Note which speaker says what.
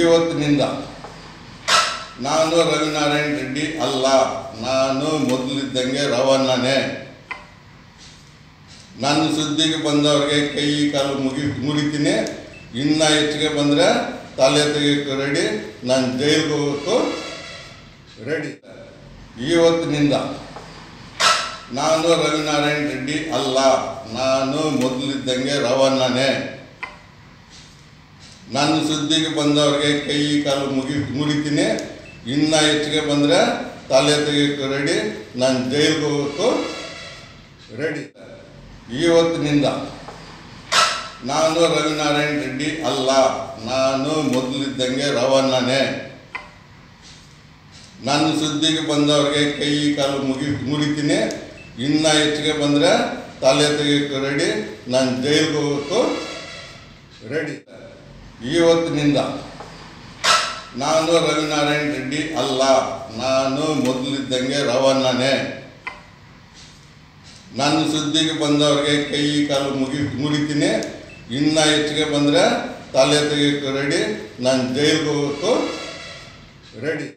Speaker 1: ಇವತ್ತಿನಿಂದ ನಾನು ರವಿನಾರಾಯಣ ರೆಡ್ಡಿ ಅಲ್ಲ, ನಾನು ಮೊದಲಿದ್ದಂಗೆ ರವಣ್ಣನೇ. ನನ್ನ ಸುದ್ದಿಗೆ ಬಂದವ್ರಿಗೆ ಕೈ ಕಾಲು ಮುಗಿ ಮುಗಿತೀನಿ ಇನ್ನೂ ಹೆಚ್ಚಿಗೆ ಬಂದರೆ ತಲೆ ತೆಗಿಯೋಕ್ಕೆ ರೆಡಿ ನಾನು ಜೈಲಿಗೆ ಹೋಗೋಕ್ಕೂ ರೆಡಿ ಇವತ್ತಿನಿಂದ ನಾನು ರವಿನಾರಾಯಣ ರೆಡ್ಡಿ ಅಲ್ಲ, ನಾನು ಮೊದಲಿದ್ದಂಗೆ ರವಣ್ಣನೇ. ನನ್ನ ಸುದ್ದಿಗೆ ಬಂದವ್ರಿಗೆ ಕೈ ಕಾಲು ಮುಗಿ ಮುರಿತೀನಿ. ಇನ್ನ ಹೆಚ್ಚಿಗೆ ಬಂದರೆ ತಲೆ ತೆಗೆಯಕ್ಕೆ ರೆಡಿ ನಾನು ಜೈಲಿಗೆ ಹೋಗೋಕ್ಕೂ ರೆಡಿ ಇವತ್ತಿನಿಂದ ನಾನು ರವಿನಾರಾಯಣ ರೆಡ್ಡಿ ಅಲ್ಲ, ನಾನು ಮೊದಲಿದ್ದಂಗೆ ರವಣ್ಣನೇ. ನನ್ನ ಸುದ್ದಿಗೆ ಬಂದವ್ರಿಗೆ ಕೈ ಕಾಲು ಮುಗಿ ಮುರಿತೀನಿ. ಇನ್ನ ಹೆಚ್ಚಿಗೆ ಬಂದರೆ ತಲೆ ತೆಗೆಯಕ್ಕೆ ರೆಡಿ ನಾನು ಜೈಲಿಗೆ ಹೋಗೋಕ್ಕೂ ರೆಡಿ ಇವತ್ತಿನಿಂದ ನಾನು ರವಿನಾರಾಯಣ ರೆಡ್ಡಿ ಅಲ್ಲ, ನಾನು ಮೊದಲಿದ್ದಂಗೆ ರವಣ್ಣನೇ. ನನ್ನ ಸುದ್ದಿಗೆ ಬಂದವ್ರಿಗೆ ಕೈ ಕಾಲು ಮುಗಿ ಮುಗಿತೀನಿ ಇನ್ನ ಹೆಚ್ಚಿಗೆ ಬಂದರೆ ತಲೆ ತೆಗಿಯೋಕೆ ರೆಡಿ. ನಾನು ಜೈಲಿಗೆ ಹೋಗೋಕ್ಕೂ ರೆಡಿ.